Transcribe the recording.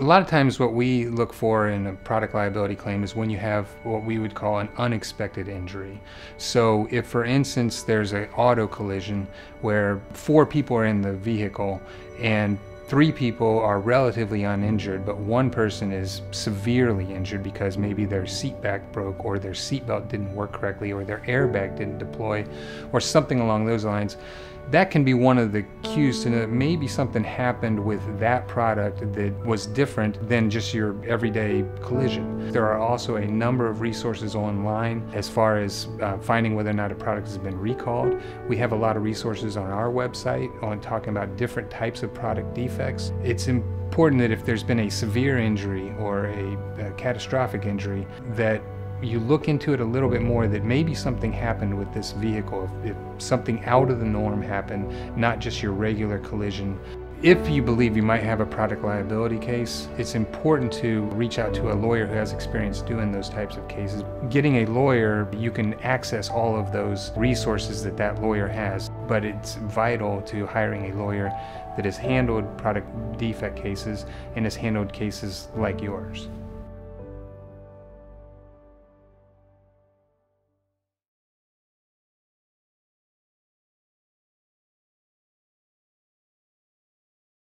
A lot of times what we look for in a product liability claim is when you have what we would call an unexpected injury. So if for instance there's an auto collision where four people are in the vehicle and three people are relatively uninjured, but one person is severely injured because maybe their seat back broke or their seatbelt didn't work correctly or their airbag didn't deploy or something along those lines that can be one of the cues to know that maybe something happened with that product that was different than just your everyday collision. There are also a number of resources online as far as uh, finding whether or not a product has been recalled. We have a lot of resources on our website on talking about different types of product defects. It's important that if there's been a severe injury or a, a catastrophic injury that you look into it a little bit more that maybe something happened with this vehicle, if, if something out of the norm happened, not just your regular collision. If you believe you might have a product liability case, it's important to reach out to a lawyer who has experience doing those types of cases. Getting a lawyer, you can access all of those resources that that lawyer has, but it's vital to hiring a lawyer that has handled product defect cases and has handled cases like yours.